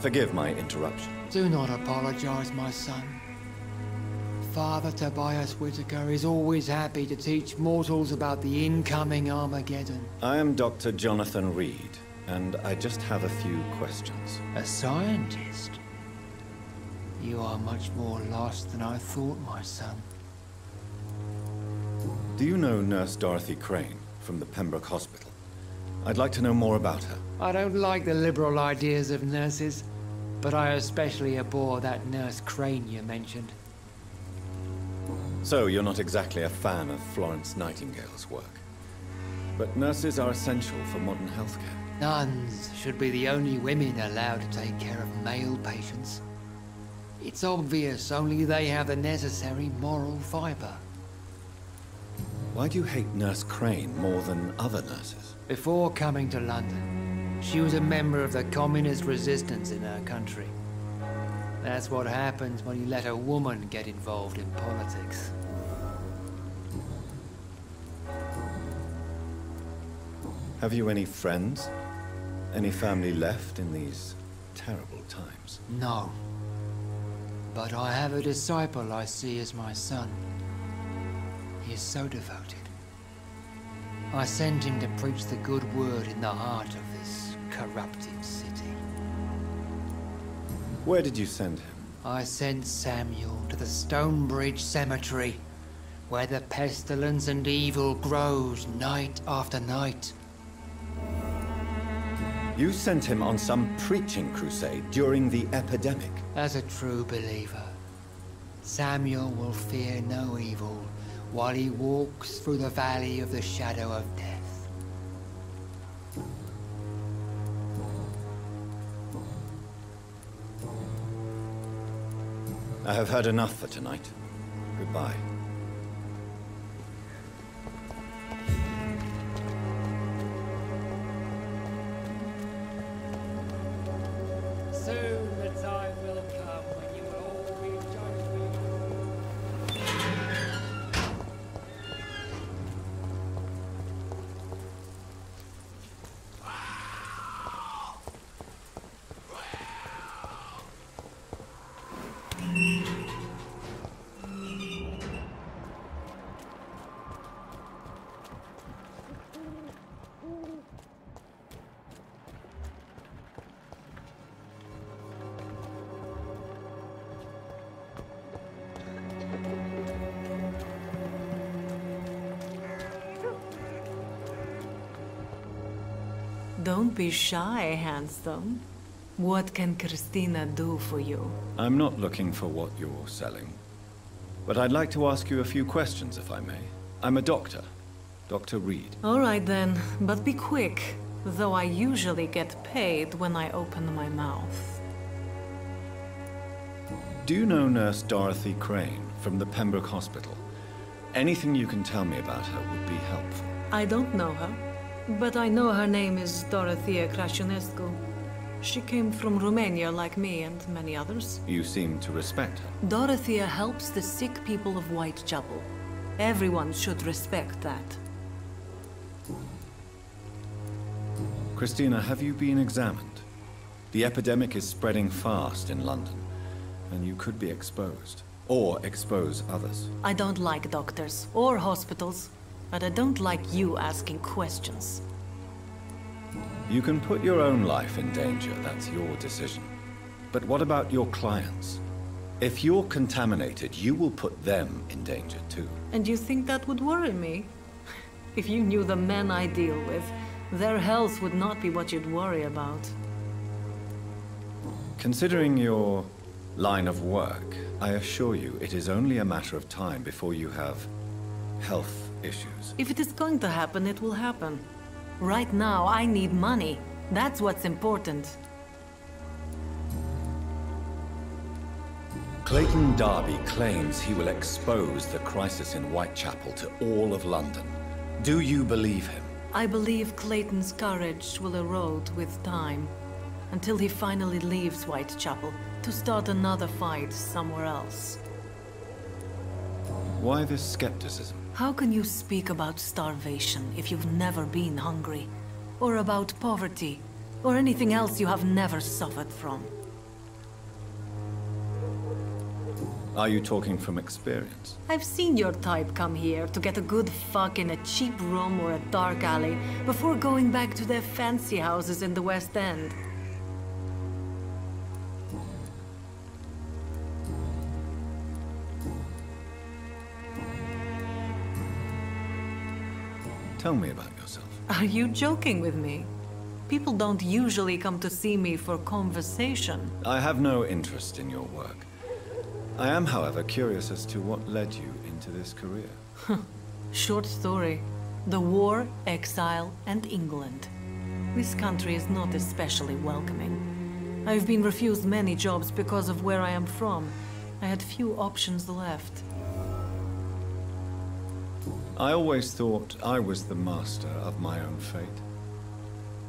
Forgive my interruption. Do not apologize, my son. Father Tobias Whitaker is always happy to teach mortals about the incoming Armageddon. I am Dr. Jonathan Reid, and I just have a few questions. A scientist? You are much more lost than I thought, my son. Do you know Nurse Dorothy Crane from the Pembroke Hospital? I'd like to know more about her. I don't like the liberal ideas of nurses, but I especially abhor that Nurse Crane you mentioned. So, you're not exactly a fan of Florence Nightingale's work. But nurses are essential for modern healthcare. Nuns should be the only women allowed to take care of male patients. It's obvious only they have the necessary moral fiber. Why do you hate Nurse Crane more than other nurses? Before coming to London, she was a member of the communist resistance in her country. That's what happens when you let a woman get involved in politics. Have you any friends? Any family left in these terrible times? No. But I have a disciple I see as my son. He is so devoted. I send him to preach the good word in the heart of corrupted city. Where did you send him? I sent Samuel to the Stonebridge Cemetery, where the pestilence and evil grows night after night. You sent him on some preaching crusade during the epidemic. As a true believer, Samuel will fear no evil while he walks through the valley of the shadow of death. I have heard enough for tonight. Goodbye. Don't be shy, handsome. What can Christina do for you? I'm not looking for what you're selling. But I'd like to ask you a few questions, if I may. I'm a doctor. Dr. Reid. All right then, but be quick. Though I usually get paid when I open my mouth. Do you know Nurse Dorothy Crane from the Pembroke Hospital? Anything you can tell me about her would be helpful. I don't know her, but I know her name is Dorothea Crasionescu. She came from Romania like me and many others. You seem to respect her. Dorothea helps the sick people of Whitechapel. Everyone should respect that. Christina, have you been examined? The epidemic is spreading fast in London, and you could be exposed. Or expose others. I don't like doctors or hospitals, but I don't like you asking questions. You can put your own life in danger, that's your decision. But what about your clients? If you're contaminated, you will put them in danger too. And you think that would worry me? If you knew the men I deal with, their health would not be what you'd worry about. Considering your line of work, I assure you it is only a matter of time before you have health issues. If it is going to happen, it will happen. Right now, I need money. That's what's important. Clayton Darby claims he will expose the crisis in Whitechapel to all of London. Do you believe him? I believe Clayton's courage will erode with time, until he finally leaves Whitechapel to start another fight somewhere else. Why this skepticism? How can you speak about starvation if you've never been hungry? Or about poverty? Or anything else you have never suffered from? Are you talking from experience? I've seen your type come here to get a good fuck in a cheap room or a dark alley before going back to their fancy houses in the West End. Tell me about yourself. Are you joking with me? People don't usually come to see me for conversation. I have no interest in your work. I am, however, curious as to what led you into this career. Short story. The war, exile, and England. This country is not especially welcoming. I've been refused many jobs because of where I am from. I had few options left. I always thought I was the master of my own fate.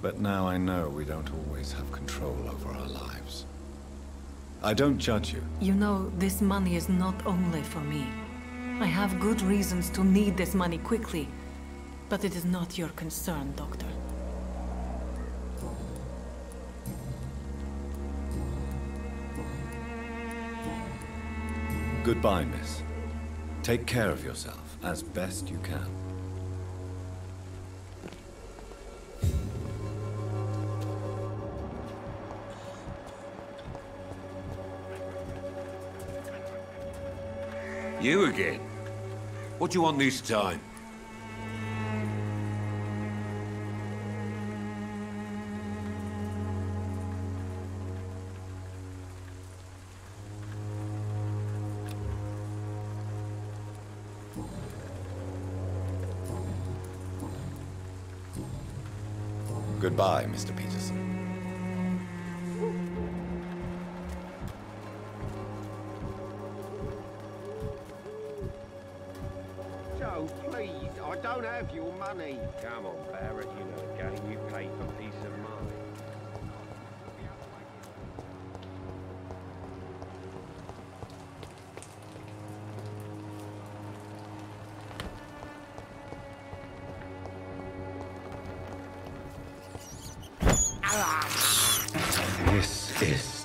But now I know we don't always have control over our lives. I don't judge you. You know, this money is not only for me. I have good reasons to need this money quickly. But it is not your concern, Doctor. Goodbye, miss. Take care of yourself as best you can. You again? What do you want this time? Goodbye, Mr. Peterson. Joe, please, I don't have your money. Come on, Barrett, This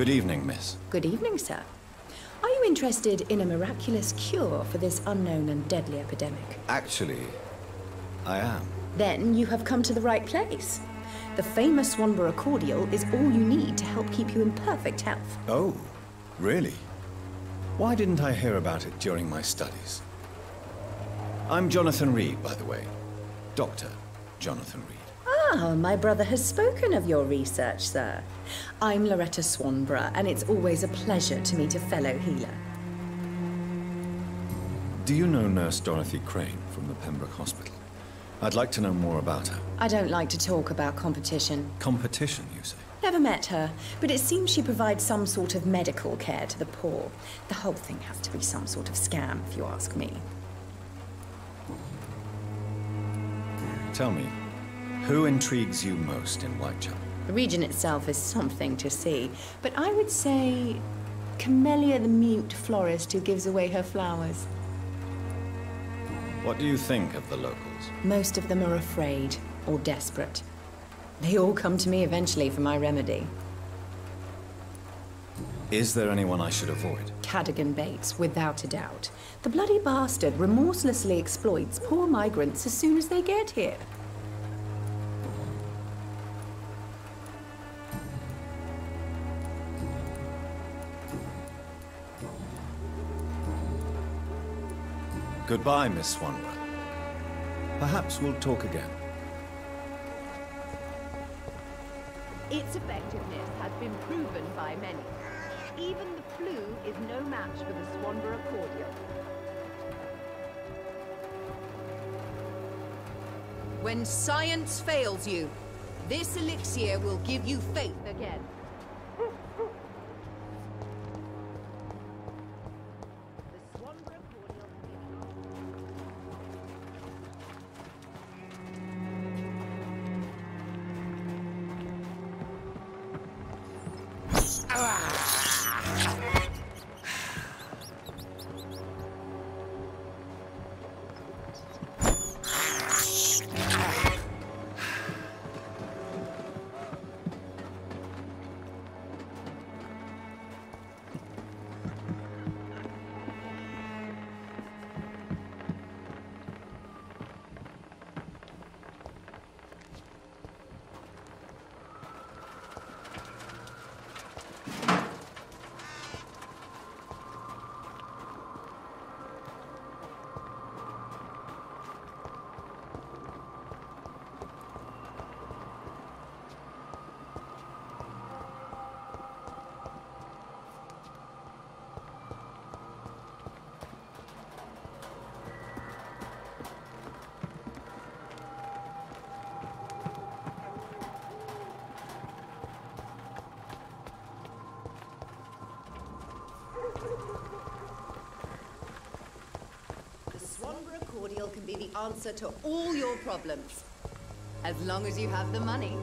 Good evening, miss. Good evening, sir. Are you interested in a miraculous cure for this unknown and deadly epidemic? Actually, I am. Then you have come to the right place. The famous Swanborough cordial is all you need to help keep you in perfect health. Oh, really? Why didn't I hear about it during my studies? I'm Jonathan Reid, by the way. Dr. Jonathan Reid. Ah, my brother has spoken of your research, sir. I'm Loretta Swanborough, and it's always a pleasure to meet a fellow healer. Do you know Nurse Dorothy Crane from the Pembroke Hospital? I'd like to know more about her. I don't like to talk about competition. Competition, you say? Never met her, but it seems she provides some sort of medical care to the poor. The whole thing has to be some sort of scam, if you ask me. Tell me, who intrigues you most in Whitechapel? The region itself is something to see, but I would say Camellia the mute florist who gives away her flowers. What do you think of the locals? Most of them are afraid or desperate. They all come to me eventually for my remedy. Is there anyone I should avoid? Cadogan Bates, without a doubt. The bloody bastard remorselessly exploits poor migrants as soon as they get here. Goodbye, Miss Swanborough. Perhaps we'll talk again. Its effectiveness has been proven by many. Even the flu is no match for the Swanborough cordial. When science fails you, this elixir will give you faith again. cordial can be the answer to all your problems. As long as you have the money.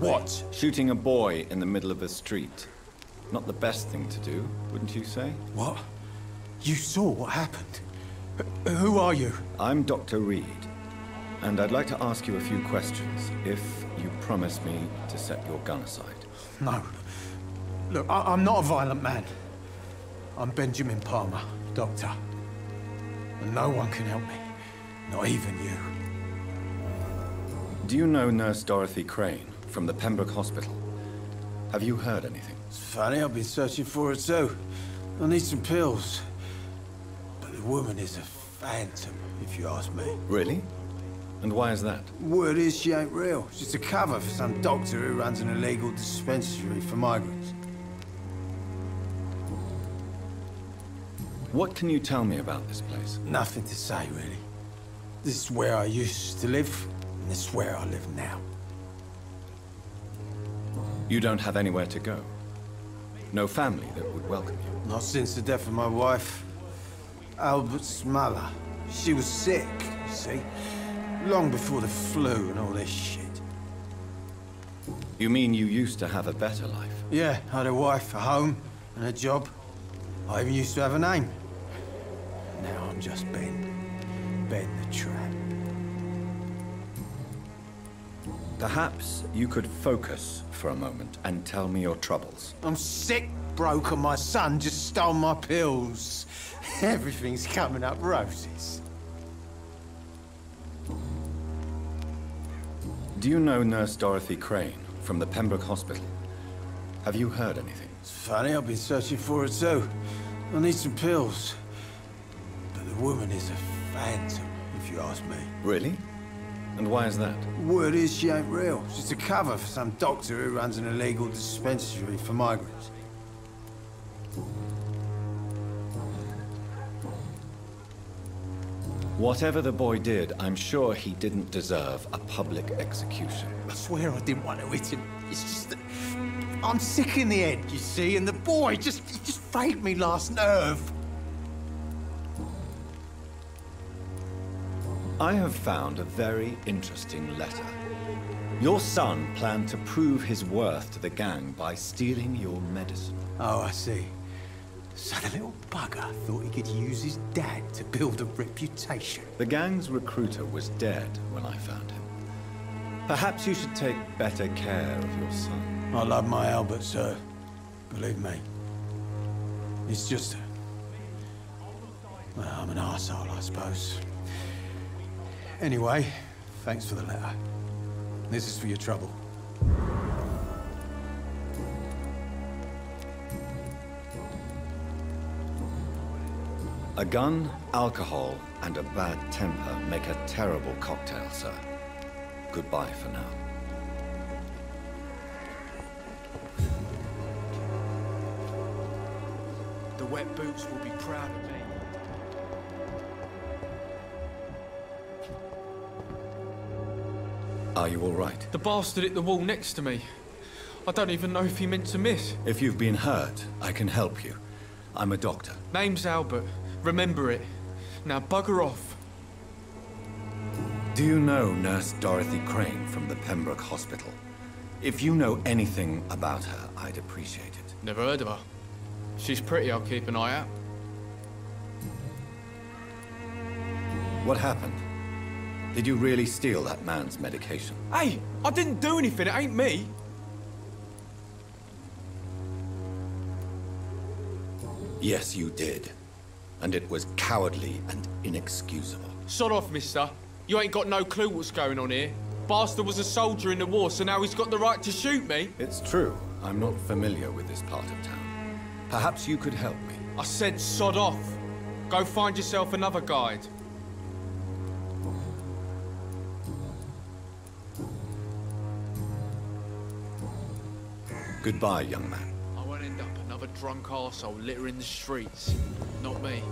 What? Shooting a boy in the middle of a street. Not the best thing to do, wouldn't you say? What? You saw what happened? Wh- Who are you? I'm Dr. Reid, and I'd like to ask you a few questions, if you promise me to set your gun aside. No. Look, I I'm not a violent man. I'm Benjamin Palmer, doctor. And no one can help me. Not even you. Do you know Nurse Dorothy Crane from the Pembroke Hospital? Have you heard anything? It's funny, I've been searching for her too. I need some pills. But the woman is a phantom, if you ask me. Really? And why is that? Word is she ain't real. She's a cover for some doctor who runs an illegal dispensary for migrants. What can you tell me about this place? Nothing to say, really. This is where I used to live, and this is where I live now. You don't have anywhere to go. No family that would welcome you. Not since the death of my wife, Albert's mother. She was sick, you see. Long before the flu and all this shit. You mean you used to have a better life? Yeah, I had a wife, a home, and a job. I even used to have a name. Now I'm just Ben. Ben the Trap. Perhaps you could focus for a moment and tell me your troubles. I'm sick, broke, and my son just stole my pills. Everything's coming up roses. Do you know Nurse Dorothy Crane from the Pembroke Hospital? Have you heard anything? It's funny, I've been searching for her too. I need some pills. But the woman is a phantom, if you ask me. Really? And why is that? Word is she ain't real. She's a cover for some doctor who runs an illegal dispensary for migrants. Whatever the boy did, I'm sure he didn't deserve a public execution. I swear I didn't want to hit him. It's just that I'm sick in the head, you see, and the boy just just frayed me last nerve. I have found a very interesting letter. Your son planned to prove his worth to the gang by stealing your medicine. Oh, I see. So the little bugger thought he could use his dad to build a reputation. The gang's recruiter was dead when I found him. Perhaps you should take better care of your son. I love my Albert, sir. Believe me. It's just... Well, I'm an arsehole, I suppose. Anyway, thanks for the letter. This is for your trouble. A gun, alcohol, and a bad temper make a terrible cocktail, sir. Goodbye for now. The wet boots will be proud of me. Are you all right? The bastard hit the wall next to me. I don't even know if he meant to miss. If you've been hurt, I can help you. I'm a doctor. Name's Albert. Remember it. Now bugger off. Do you know Nurse Dorothy Crane from the Pembroke Hospital? If you know anything about her, I'd appreciate it. Never heard of her. She's pretty, I'll keep an eye out. What happened? Did you really steal that man's medication? Hey, I didn't do anything, it ain't me. Yes, you did. And it was cowardly and inexcusable. Sod off, mister. You ain't got no clue what's going on here. Bastard was a soldier in the war, so now he's got the right to shoot me. It's true. I'm not familiar with this part of town. Perhaps you could help me. I said sod off. Go find yourself another guide. Goodbye, young man. I won't end up another drunk arsehole littering the streets. Not me.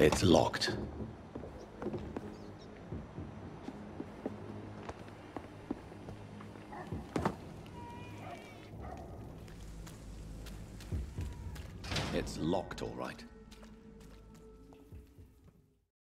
It's locked.